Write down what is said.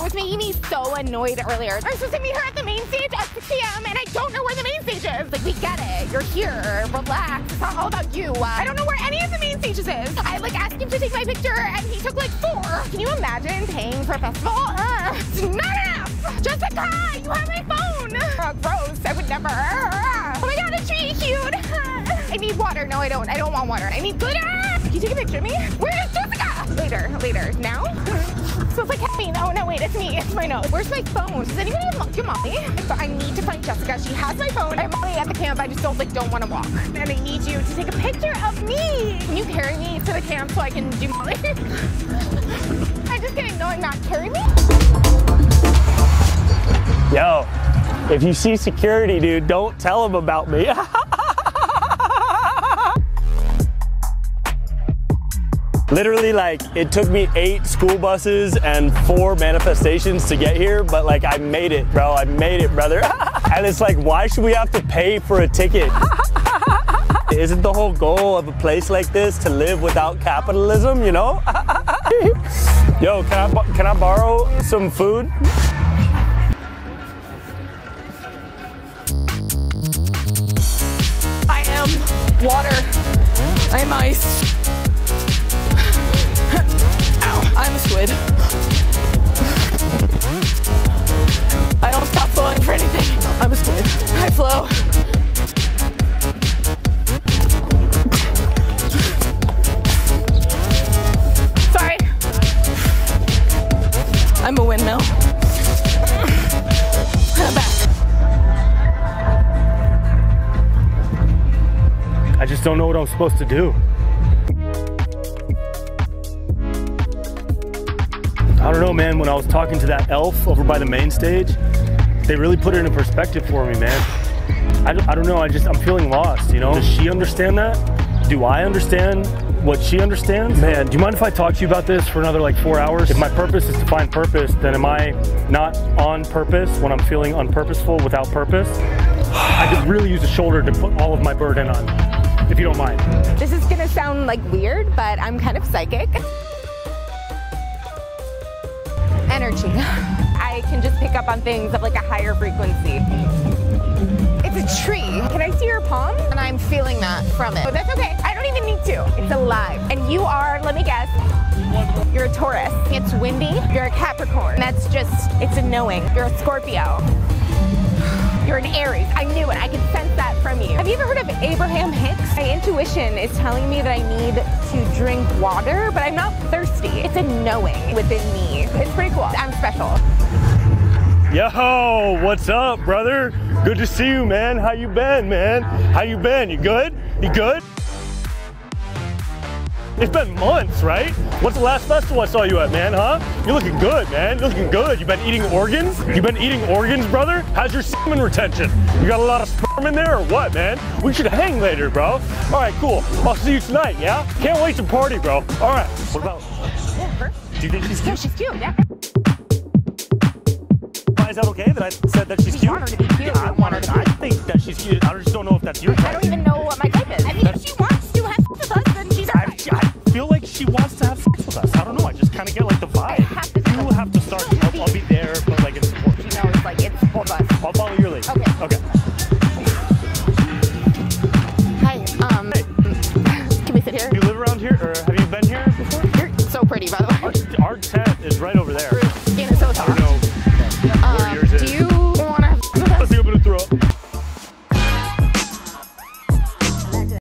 was making me so annoyed earlier. I'm supposed to meet her at the main stage at 6 p.m. and I don't know where the main stage is. Like, we get it. You're here. Relax. It's not all about you. Uh, I don't know where any of the main stages is. I like asked him to take my picture and he took like four. Can you imagine paying for a festival? Uh, it's not enough. Jessica, you have my phone. Uh, gross. I would never. Oh my god, it's really cute. I need water. No, I don't. I don't want water. I need glitter. Can you take a picture of me? Where is Jessica? Later. Later. Now? So it's like Kathleen. Oh no, wait, it's me. It's my nose. Where's my phone? Does anybody have your Molly? I need to find Jessica. She has my phone. I'm Molly at the camp. I just don't like don't want to walk. And I need you to take a picture of me. Can you carry me to the camp so I can do Molly? I'm just kidding. No, I'm not. Carry me? Yo, if you see security, dude, don't tell them about me. Literally, like, it took me eight school buses and four manifestations to get here, but like, I made it, bro. I made it, brother. and it's like, why should we have to pay for a ticket? Isn't the whole goal of a place like this to live without capitalism, you know? Yo, can I, can I borrow some food? I am water. I'm ice. I'm a windmill. I just don't know what I'm supposed to do. I don't know, man. When I was talking to that elf over by the main stage, they really put it in perspective for me, man. I don't, I don't know. I just, I'm feeling lost, you know? Does she understand that? Do I understand what she understands? Man, do you mind if I talk to you about this for another like four hours? If my purpose is to find purpose, then am I not on purpose when I'm feeling unpurposeful without purpose? I could really use a shoulder to put all of my burden on, if you don't mind. This is gonna sound like weird, but I'm kind of psychic. Energy. I can just pick up on things of like a higher frequency. It's a tree. Can I see your palm? And I'm feeling that from it. But that's okay. I don't even need to. It's alive. And you are, let me guess, you're a Taurus. It's windy. You're a Capricorn. That's just, it's a knowing. You're a Scorpio. You're an Aries. I knew it. I could sense that from you. Have you ever heard of Abraham Hicks? My intuition is telling me that I need to drink water, but I'm not thirsty. It's a knowing within me. It's pretty cool. I'm special. Yo, what's up, brother? Good to see you, man. How you been, man? How you been? You good? You good? It's been months, right? What's the last festival I saw you at, man, huh? You're looking good, man. You're looking good. You've been eating organs? You've been eating organs, brother? How's your semen retention? You got a lot of sperm in there or what, man? We should hang later, bro. All right, cool. I'll see you tonight, yeah? Can't wait to party, bro. All right. What about, Yeah, her. do you think she's cute? Yeah, she's cute. Yeah. Is that okay that I said that she's You cute? want her to be cute. I want her to. I think that she's cute. I just don't know if that's your type. I don't even know what my type is. I mean, if she wants to have sex with us, then she's I, type. I feel like she wants to have sex with us. I don't know. I just kind of get like the vibe. have to you have to start. I'll, I'll be there, but like in support. You know, it's like it's both of us. I'll follow your lead. Okay. Okay. Hi. Um. Hey. Can we sit here? Do you live around here, or